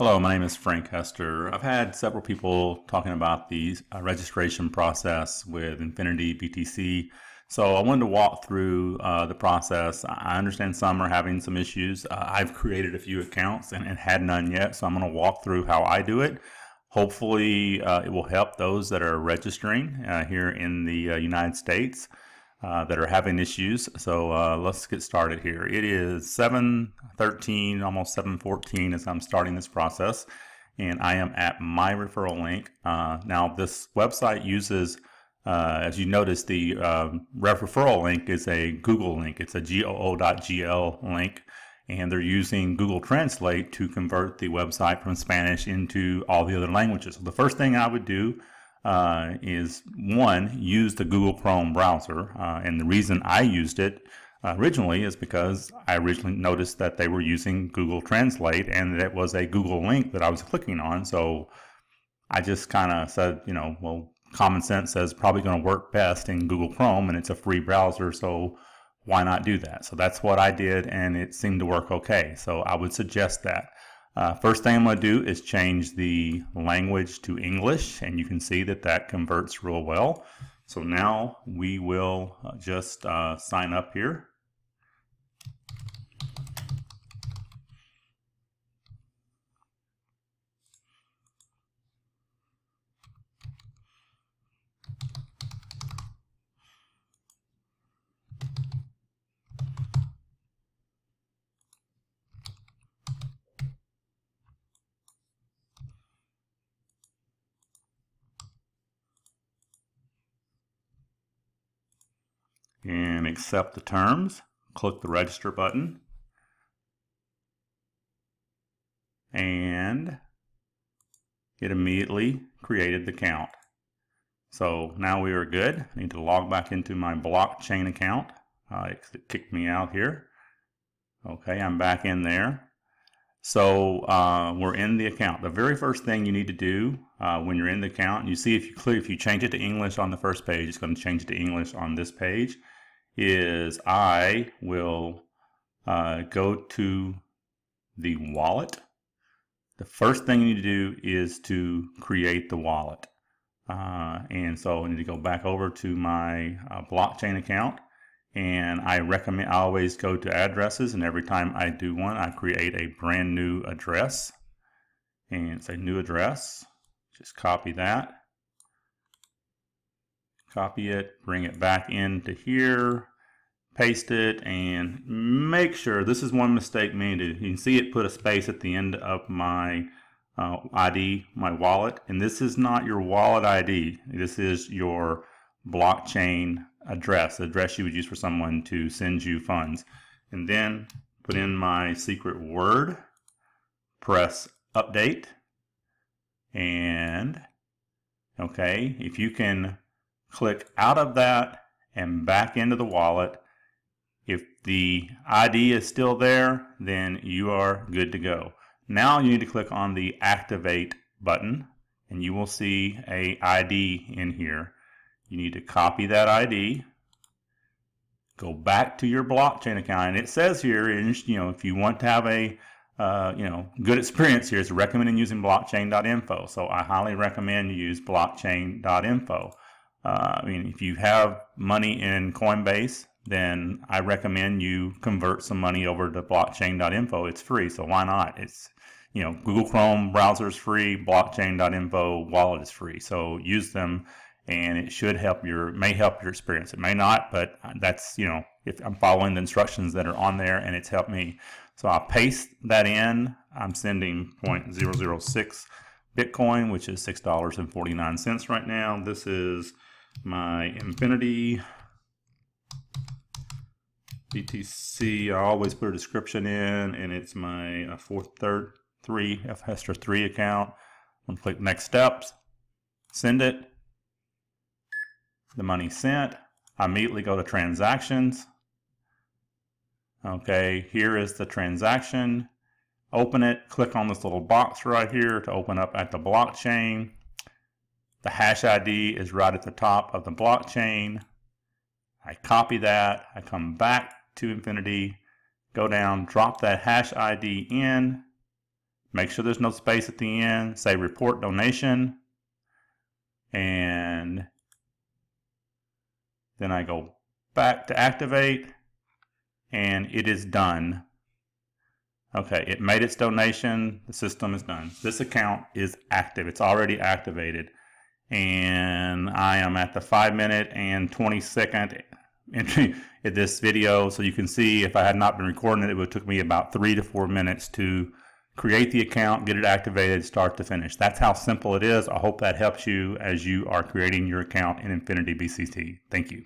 Hello, my name is Frank Hester. I've had several people talking about the uh, registration process with Infinity BTC. So I wanted to walk through uh, the process. I understand some are having some issues. Uh, I've created a few accounts and, and, had none yet, so I'm going to walk through how I do it. Hopefully, uh, it will help those that are registering uh, here in the uh, United States. Uh, that are having issues. So uh, let's get started here. It is 7.13, almost 7.14 as I'm starting this process. And I am at my referral link. Uh, now this website uses, uh, as you notice, the um, referral link is a Google link. It's a goo.gl link. And they're using Google Translate to convert the website from Spanish into all the other languages. So the first thing I would do uh, is one, use the Google Chrome browser. Uh, and the reason I used it uh, originally is because I originally noticed that they were using Google Translate and that it was a Google link that I was clicking on. So I just kind of said, you know, well, common sense says probably going to work best in Google Chrome and it's a free browser. So why not do that? So that's what I did and it seemed to work okay. So I would suggest that. Uh, first thing I'm going to do is change the language to English, and you can see that that converts real well. So now we will uh, just uh, sign up here. And accept the terms. Click the register button. And it immediately created the account. So now we are good. I need to log back into my blockchain account. Uh, it kicked me out here. Okay, I'm back in there. So uh, we're in the account. The very first thing you need to do uh, when you're in the account, you see if you clear, if you change it to English on the first page, it's going to change it to English on this page is I will uh, go to the wallet. The first thing you need to do is to create the wallet. Uh, and so I need to go back over to my uh, blockchain account and I recommend I always go to addresses and every time I do one I create a brand new address. And a new address. Just copy that. Copy it. Bring it back into here paste it and make sure this is one mistake made you can see it put a space at the end of my uh, ID my wallet and this is not your wallet ID this is your blockchain address address you would use for someone to send you funds. And then put in my secret word press update and okay if you can click out of that and back into the wallet if the ID is still there, then you are good to go. Now you need to click on the Activate button and you will see a ID in here. You need to copy that ID, go back to your blockchain account, and it says here, you know, if you want to have a uh, you know, good experience here is recommending using blockchain.info. So I highly recommend you use blockchain.info. Uh, I mean, if you have money in Coinbase, then I recommend you convert some money over to blockchain.info. It's free, so why not? It's you know Google Chrome browser is free, blockchain.info wallet is free, so use them, and it should help your may help your experience. It may not, but that's you know if I'm following the instructions that are on there, and it's helped me. So I'll paste that in. I'm sending 0.006 Bitcoin, which is six dollars and 49 cents right now. This is my Infinity BTC, I always put a description in, and it's my uh, fourth, third, three, F Hester 3 account. I'm going to click Next Steps, send it. The money sent. I immediately go to Transactions. Okay, here is the transaction. Open it, click on this little box right here to open up at the blockchain. The hash ID is right at the top of the blockchain. I copy that, I come back to infinity, go down, drop that hash ID in, Make sure there's no space at the end. Say report donation. And then I go back to activate and it is done. Okay, it made its donation. The system is done. This account is active. It's already activated. And I am at the 5 minute and 20 second entry in this video. So you can see if I had not been recording it, it would took me about 3 to 4 minutes to create the account, get it activated, start to finish. That's how simple it is. I hope that helps you as you are creating your account in Infinity BCT. Thank you.